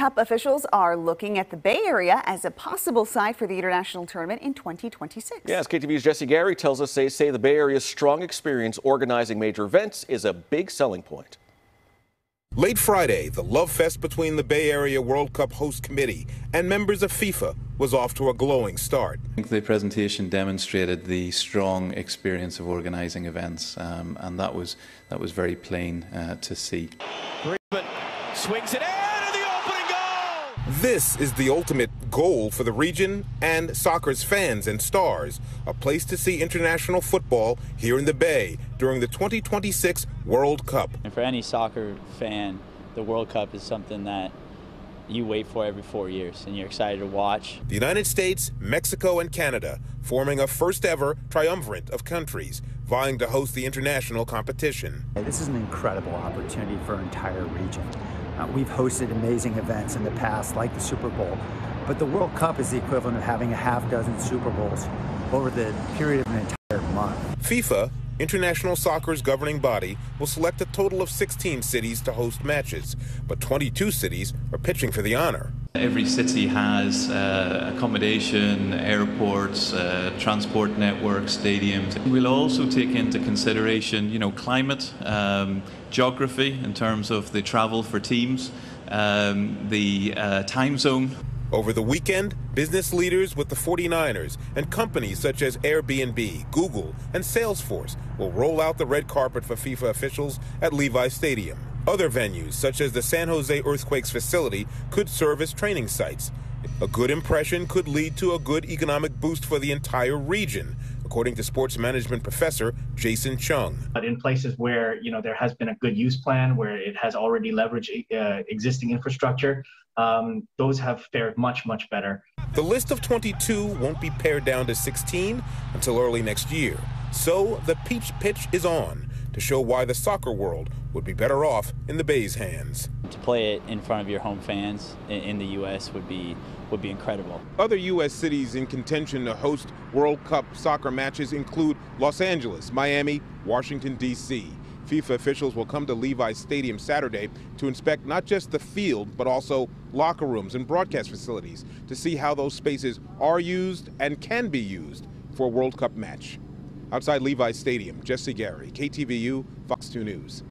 Cup officials are looking at the Bay Area as a possible site for the international tournament in 2026. Yes, KTVU's Jesse Gary tells us they say the Bay Area's strong experience organizing major events is a big selling point. Late Friday, the love fest between the Bay Area World Cup host committee and members of FIFA was off to a glowing start. I think the presentation demonstrated the strong experience of organising events, um, and that was that was very plain uh, to see. Griezmann swings it in, This is the ultimate goal for the region and soccer's fans and stars. A place to see international football here in the Bay during the 2026 World Cup. And for any soccer fan, the World Cup is something that you wait for every four years and you're excited to watch. The United States, Mexico, and Canada forming a first ever triumvirate of countries vying to host the international competition. This is an incredible opportunity for our entire region. Uh, we've hosted amazing events in the past, like the Super Bowl, but the World Cup is the equivalent of having a half dozen Super Bowls over the period of an entire month. FIFA, international soccer's governing body, will select a total of 16 cities to host matches, but 22 cities are pitching for the honor. Every city has uh, accommodation, airports, uh, transport networks, stadiums. We'll also take into consideration, you know, climate, um, geography in terms of the travel for teams, um, the uh, time zone. Over the weekend, business leaders with the 49ers and companies such as Airbnb, Google, and Salesforce will roll out the red carpet for FIFA officials at Levi Stadium. Other venues, such as the San Jose Earthquakes facility, could serve as training sites. A good impression could lead to a good economic boost for the entire region, according to sports management professor Jason Chung. But in places where you know there has been a good use plan, where it has already leveraged uh, existing infrastructure, um, those have fared much much better. The list of 22 won't be pared down to 16 until early next year. So the peach pitch is on to show why the soccer world would be better off in the Bay's hands. To play it in front of your home fans in, the U.S. would be would be incredible. Other U.S. cities in contention to host World Cup soccer matches include Los Angeles, Miami, Washington, D.C. FIFA officials will come to Levi's Stadium Saturday to inspect not just the field, but also locker rooms and broadcast facilities to see how those spaces are used and can be used for a World Cup match. Outside Levi's Stadium, Jesse Gary, KTVU, Fox 2 News.